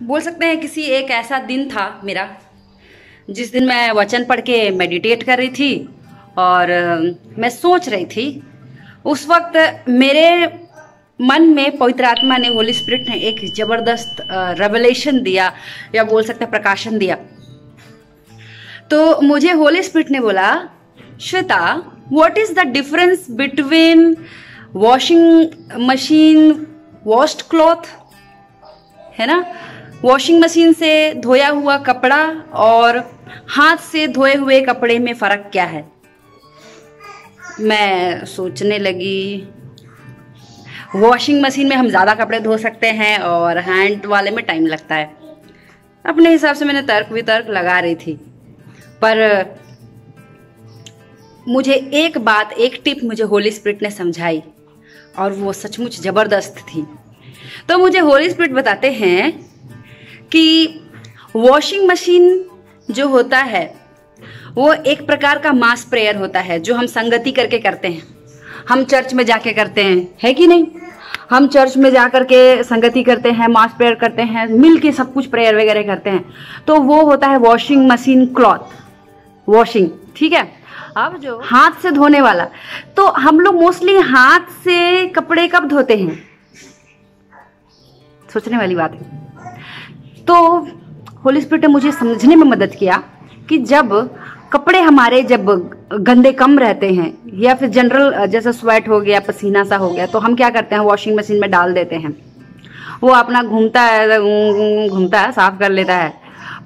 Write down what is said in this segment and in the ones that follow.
बोल सकते हैं किसी एक ऐसा दिन था मेरा, जिस दिन मैं वचन पढ़ के मेडिटेट कर रही थी और मैं सोच रही थी। उस वक्त मेरे मन में पवित्र आत्मा ने होली स्पिरिट ने एक ज़बरदस्त रेवलेशन दिया या बोल सकते हैं प्रकाशन दिया। तो मुझे होली स्पिरिट ने बोला, Shweta what is the difference between washing machine washed cloth है ना? वॉशिंग मशीन से धोया हुआ कपड़ा और हाथ से धोए हुए कपड़े में फ़र्क क्या है? मैं सोचने लगी वॉशिंग मशीन में हम ज़्यादा कपड़े धो सकते हैं और हैंड वाले में टाइम लगता है। अपने हिसाब से मैंने तर्क वितर्क लगा रही थी। पर मुझे एक बात, एक टिप मुझे होली स्प्रिट ने समझाई और वो सचमुच ज़बरदस्त थी। तो मुझे होली स्प्रिट बताते हैं कि वॉशिंग मशीन जो होता है वो एक प्रकार का मास प्रेयर होता है जो हम संगति करके करते हैं। हम चर्च में जाके करते हैं है कि नहीं? हम चर्च में जा करके संगति करते हैं मास प्रेयर करते हैं मिल के सब कुछ प्रेयर वगैरह करते हैं। तो वो होता है वॉशिंग मशीन क्लॉथ वॉशिंग ठीक है? अब जो हाथ से धोने वाला। तो हम लोग मोस्टली हाथ से कपड़े कब धोते हैं? सोचने वाली बात है। तो होली स्पिरिट ने मुझे समझने में मदद किया कि जब कपड़े हमारे जब गंदे कम रहते हैं या फिर जनरल जैसे स्वेट हो गया, पसीना सा हो गया तो हम क्या करते हैं? वॉशिंग मशीन में डाल देते हैं। वो अपना घूमता है घूमता है, साफ़ कर लेता है।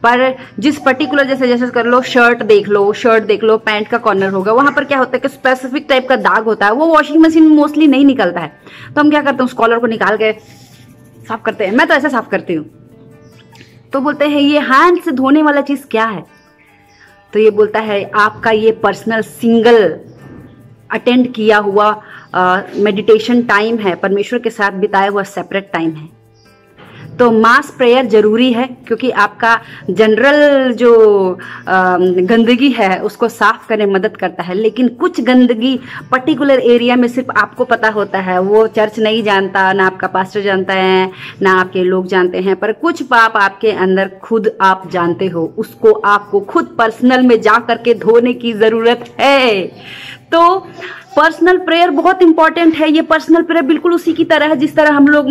पर जिस पर्टिकुलर जैसे जैसे कर लो शर्ट देख लो शर्ट देख लो पैंट का कॉर्नर होगा वहाँ पर क्या होता है कि स्पेसिफिक टाइप का दाग होता है, वो वॉशिंग मशीन मोस्टली नहीं निकलता है। तो हम क्या करते हैं? उस कॉलर को निकाल के साफ़ करते हैं। मैं तो ऐसे साफ़ करती हूँ। तो बोलते हैं, ये हैंड से धोने वाला चीज़ क्या है? तो ये बोलता है, आपका ये पर्सनल सिंगल अटेंड किया हुआ मेडिटेशन टाइम है, परमेश्वर के साथ बिताया हुआ सेपरेट टाइम है। तो मास प्रेयर ज़रूरी है, क्योंकि आपका जनरल जो गंदगी है, उसको साफ़ करने मदद करता है। लेकिन कुछ गंदगी पर्टिकुलर एरिया में सिर्फ़ आपको पता होता है। वो चर्च नहीं जानता, ना आपका पास्टर जानता है, ना आपके लोग जानते हैं। पर कुछ पाप आपके अंदर खुद आप जानते हो। उसको आपको खुद पर्सनल में जा करके धोने की ज़रूरत है। तो पर्सनल प्रेयर बहुत इंपॉर्टेंट है। ये पर्सनल प्रेयर बिल्कुल उसी की तरह है, जिस तरह हम लोग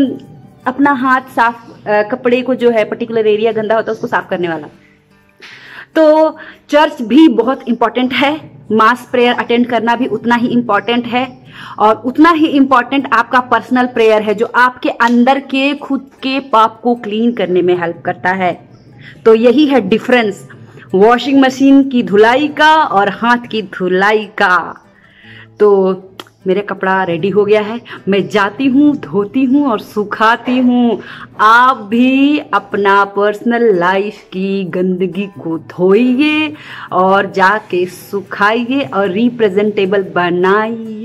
अपना हाथ साफ़ कपड़े को जो है पर्टिकुलर एरिया गंदा होता है, उसको साफ़ करने वाला। तो चर्च भी बहुत इंपॉर्टेंट है। मास प्रेयर अटेंड करना भी उतना ही इंपॉर्टेंट है। और उतना ही इंपॉर्टेंट आपका पर्सनल प्रेयर है, जो आपके अंदर के, खुद के पाप को क्लीन करने में हेल्प करता है। तो यही है डिफरेंस वॉशिंग मशीन की धुलाई का और हाथ की धुलाई का। तो मेरा कपड़ा रेडी हो गया है। मैं जाती हूँ, धोती हूँ और सुखाती हूँ। आप भी अपना पर्सनल लाइफ की गंदगी को धोइए और जाके सुखाइए और रिप्रेजेंटेबल बनाइए।